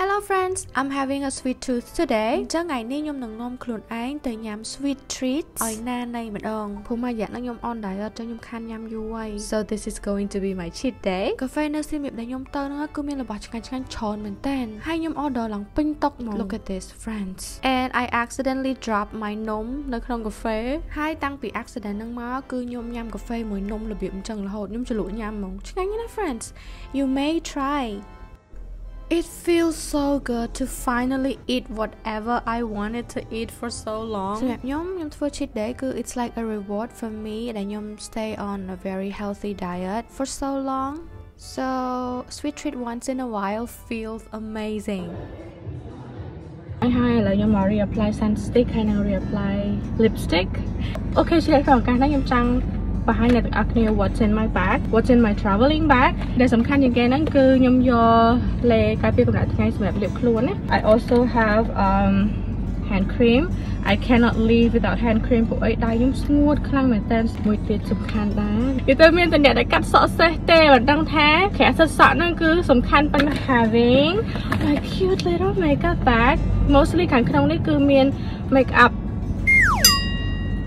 Hello friends I'm having a sweet tooth today អញ្ចឹងថ្ងៃនេះខ្ញុំនឹងនាំខ្លួនឯងទៅញ៉ាំ sweet treat ឲ្យណានៃម្ដងព្រោះមួយរយៈហ្នឹងខ្ញុំ on diet ចឹងខ្ញុំខានញ៉ាំយូរហើយ So this is going to be my cheat day កាហ្វេនៅស៊ីមៀបដែលខ្ញុំទៅហ្នឹងគឺមានរបស់ឆ្ងាញ់ឆ្ងាញ់ច្រើនមែនតើហើយខ្ញុំ order ឡើងពេញតុកហ្មង Look at this friends and I accidentally dropped my នំនៅក្នុងកាហ្វេហើយតាំងពី accident ហ្នឹងមកគឺខ្ញុំញ៉ាំកាហ្វេមួយនំរបៀបអញ្ចឹងរហូតខ្ញុំជ្រលក់ញ៉ាំហ្មងឆ្ងាញ់ណាស់ friends you may try It feels so good to finally eat whatever I wanted to eat for so long សម្រាប់ខ្ញុំខ្ញុំធ្វើ cheat day គឺ it's like a reward for me ដែលខ្ញុំ stay on a very healthy diet for so long so sweet treat once in a while feels amazing ហើយឥឡូវខ្ញុំមក reapply sun stick ហើយនឹង reapply lipstick អូខេឆ្លៀតក្នុងឱកាសនេះខ្ញុំចង់ បង្ហាញអ្នកទាំងអស់គ្នា what's in my bag what's in my traveling bag ដែលសំខាន់ជាងគេហ្នឹងគឺខ្ញុំយកលេការពារកម្ដៅថ្ងៃសម្រាប់លាបខ្លួនណា I also have um hand cream I cannot live without hand cream ពួកអីដៃខ្ញុំស្ងួតខ្លាំងមែនតើមួយទៀតសំខាន់ដែរវាទៅមានតែអ្នកដែលកាត់សក់សេះទេមិនដឹងថាក្រាក់សិតសក់ហ្នឹងគឺសំខាន់ប៉ុណ្ណា having my cute little makeup bag mostly ខាងក្នុងនេះគឺមាន makeup what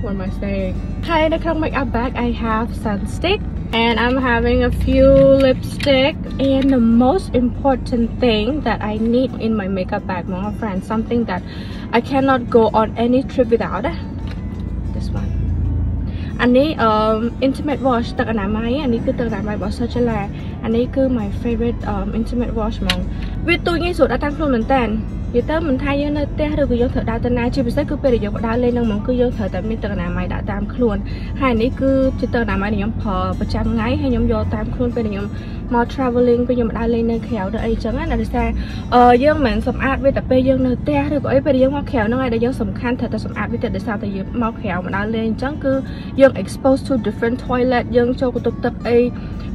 am I saying ហើយនៅក្នុង makeup bag I have sunstick and I'm having a few lipstick and the most important thing that I need in my makeup bag my friends something that I cannot go on any trip without this one អានេះ um intimate wash ទឹកអនាម័យអានេះគឺទឹកអនាម័យរបស់ Circula អានេះគឺ my favorite um intimate wash ហ្មងវាទូចងាយស្រួលដាក់តាមខ្លួនមែនតើ និយាយទៅមិនថាយើងនៅផ្ទះឬក៏យើងត្រូវដើរទៅណាជាពិសេសគឺពេលដែលយើងដើរលេងនឹងហ្មងគឺយើងត្រូវតែមានទឹកអនាម័យដាក់តាមខ្លួនហើយនេះគឺជាទឹកអនាម័យដែលខ្ញុំប្រើប្រចាំថ្ងៃហើយខ្ញុំយកតាមខ្លួនពេលដែលខ្ញុំមក traveling ពេលខ្ញុំដើរលេងនៅក្រៅទៅអីចឹងណាដោយសារអឺយើងមិនសម្អាតវាតែពេលយើងនៅផ្ទះឬក៏អីពេលយើងមកក្រៅហ្នឹងហើយដែលយើងសំខាន់ត្រូវតែសម្អាតវាតែដោយសារតែយើងមកក្រៅមកដើរលេងអញ្ចឹងគឺយើង expose to different toilet យើងចូលកន្ទប់ទឹកអី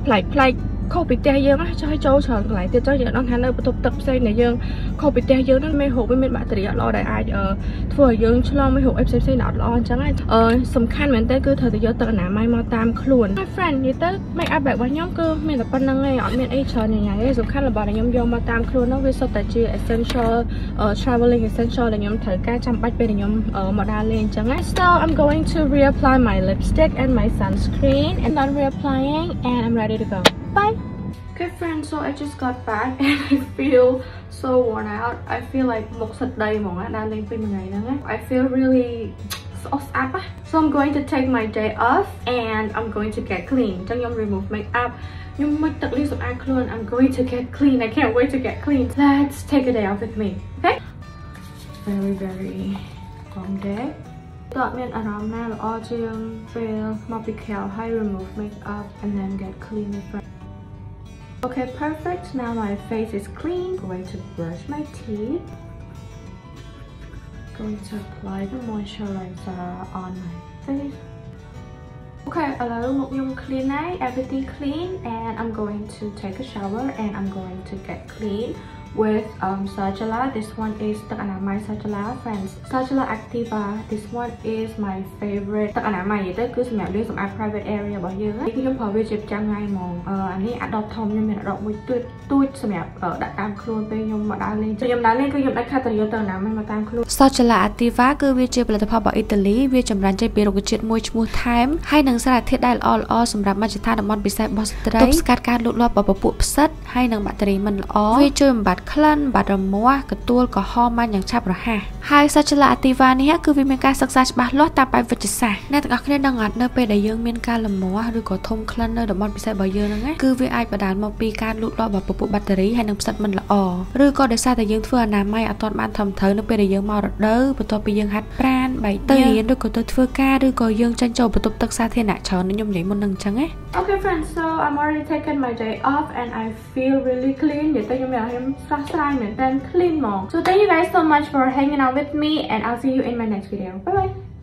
ប្លែកប្លែក ខុសពីផ្ទះយើងចុះឲ្យចូលច្រើនកន្លែងទៀតចុះយើងអត់ថានៅបន្ទប់ទឹកផ្សេងដែលយើងខុសពីផ្ទះយើងហ្នឹងមេរោគវាមានបាក់តេរីអត់ល្អដែលអាចធ្វើឲ្យយើងឆ្លងមេរោគអីផ្សេងផ្សេងដែលអត់ល្អអញ្ចឹងហើយសំខាន់មែនតើគឺត្រូវតែយកទឹកអនាម័យមកតាមខ្លួន My friend និយាយទៅ make up របស់ខ្ញុំគឺមានតែប៉ុណ្្នឹងឯងអត់មានអីច្រើនញ៉ៃទេសំខាន់របស់ដែលខ្ញុំយកមកតាមខ្លួននោះវាសុទ្ធតែជា essential traveling essential ដែលខ្ញុំត្រូវការចាំបាច់ពេលដែលខ្ញុំមកដើរលេងអញ្ចឹងណា So I'm going to reapply my lipstick and my sunscreen and I'm reapplying and I'm ready to go bye Okay friends, so I just got back and I feel so worn out. I feel like một sạch đầy mọi người đang lên phim ngày nữa I feel really So I'm going to take my day off and I'm going to get clean. Don't you remove makeup. Nhưng mà tập lý I'm clean. I'm going to get clean. I can't wait to get clean. Let's take a day off with me. Okay? Very, very long day. តើមានអារម្មណ៍ណាល្អជាងពេលមកពីក្រៅហើយ remove makeup and then get clean with Okay, perfect. Now my face is clean. Going to brush my teeth. Going to apply the moisturizer on my face. Okay, hello, I'm clean everything clean and I'm going to take a shower and I'm going to get clean with um, Sajala. This one is the Anamai Sajala friends. Sajala Activa. This one is my favorite ទឹកអនាម័យទៅគឺសម្រាប់លាងសម្អាត private area របស់យើងខ្ញុំប្រើវាជាប្រចាំថ្ងៃហ្មងអានេះអាដបធំខ្ញុំមានអាដបមួយទួចទួចសម្រាប់ដាក់តាមខ្លួនពេលខ្ញុំមកដើរលេងខ្ញុំដើរលេងគឺខ្ញុំដាច់ខាតតែយកទឹកអនាម័យមកតាមខ្លួន Sajala Activa គឺវាជាផលិតផលរបស់អ៊ីតាលីវាចម្រាញ់ចេញពីរុក្ខជាតិមួយឈ្មោះថែមហើយនឹងសារធាតុដែលល្អល្អសម្រាប់មជ្ឈដ្ឋានតំបន់ពិសេសរបស់ស្ត្រីទប់ស្កាត់ការលូតលាស់របស់ពពួកផ្សិតហើយនឹងបាក់តេរីមិនល្អវាជួយបំបត្តិក្លិនបាត់រមាស់កទួលក្រហមបានយ៉ាងឆាប់រហ័សហើយសាច់ឡាអាទីវ៉ានេះគឺវាមានការសិក្សាច្បាស់លាស់តាមបែបវិទ្យាសាស្ត្រអ្នកទាំងអស់គ្នាដឹងអត់នៅពេលដែលយើងមានការលមាស់ឬក៏ធំក្លិននៅតំបន់ពិសេសរបស់យើងហ្នឹងគឺវាអាចបណ្ដាលមកពីការលូតលាស់របស់ពពុះបាក់តេរីហើយនឹងផ្សិតមិនល្អឬក៏ដោយសារតែយើងធ្វើអនាម័យអត់ទាន់បានត្រឹមត្រូវនៅពេលដែលយើងមករដូវបន្ទាប់ពីយើងហាត់ប្រាណបែកទៅរៀនឬក៏ទៅធ្វើការឬក៏យើងចេញចូលបន្ទប់ទឹកសាធារណៈច្រើនខ្ញុំនិយាយមុននឹងអញ្ចឹងណា Okay friends so I'm already taken my day off and I feel really clean និយាយទៅខ្ញុំមានអារម្មណ៍ clean. So thank you guys so much for hanging out with me and I'll see you in my next video. Bye bye.